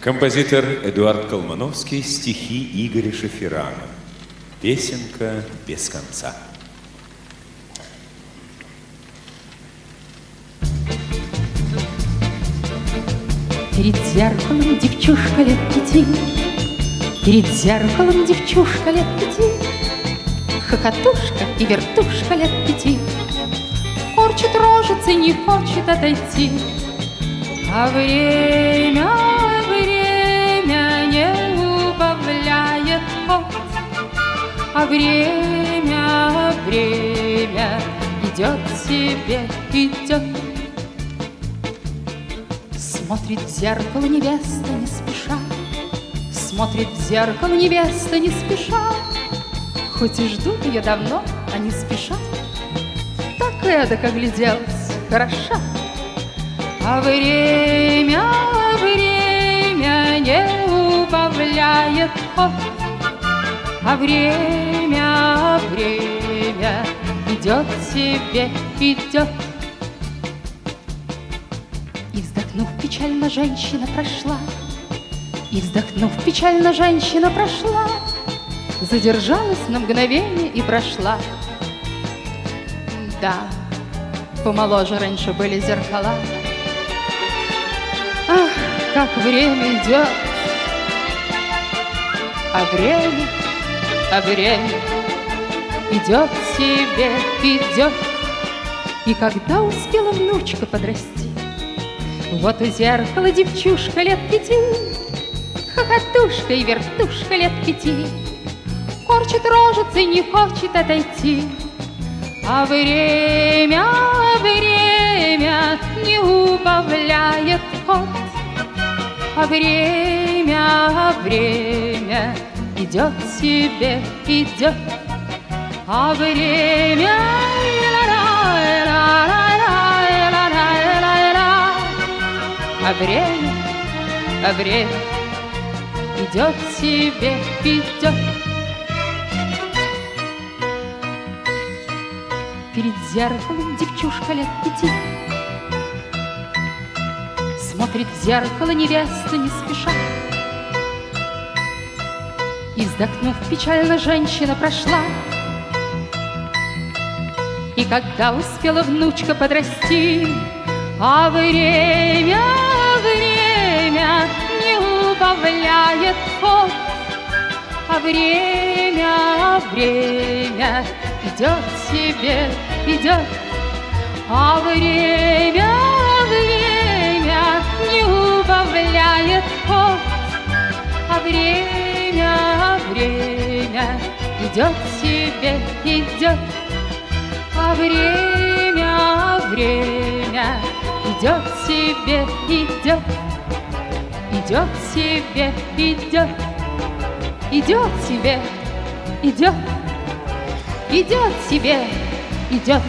Композитор Эдуард Колмановский, стихи Игоря Шеферана. Песенка без конца. Перед зеркалом девчушка лет пяти, Перед зеркалом девчушка лет пяти, Хохотушка и вертушка лет пяти, Корчит рожицы, не хочет отойти, А время, время, время идет себе, идет. Смотрит в зеркало невеста не спеша, Смотрит в зеркало невеста не спеша, Хоть и жду ее давно, а не спеша, Так эдак огляделась, хороша. А время, время не убавляет ход, А время, время идет себе, идет. И вздохнув печально, женщина прошла, И вздохнув печально, женщина прошла, Задержалась на мгновение и прошла. Да, помоложе раньше были зеркала. Ах, как время идет, а время, а время идет себе, идет. И когда успела внучка подрасти, вот у зеркала девчушка лет пяти, Хохотушка и вертушка лет пяти, Корчит рожицы, не хочет отойти. А время, время не убавляет ход, А время, время идет себе, идет. А время, а время, а время идет себе, идет. Перед зеркалом девчушка лет пяти Смотрит в зеркало невеста не спеша И вздохнув печально, женщина прошла. И когда успела внучка подрасти А время, время не убавляет ход. А время, время идет себе, идет, а время, время не убавляет ход, а время, идет себе, идет, а время, время идет себе, идет, идет себе, идет, идет себе, идет. Идет себе, идет.